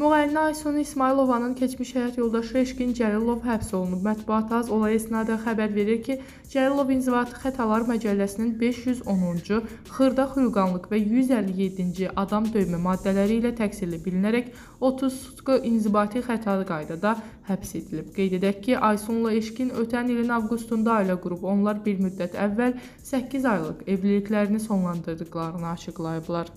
Müğənni Aysun İsmailovanın keçmiş həyat yoldaşı Eşqin Cəlilov həbs olunub. Mətbuat az olay esnadə xəbər verir ki, Cəlilov İnzibati Xətalar Məcəlləsinin 510-cu xırda xülqanlıq və 157-ci adam döymə maddələri ilə təqsirli bilinərək 30 sutku inzibati xəta qaydada həbs edilib. Qeyd edək ki, Aysunla Eşqin ötən ilin avqustunda ailə qurub. Onlar bir müddət əvvəl 8 aylıq evliliklərini sonlandırdıqlarını açıqlayıblar.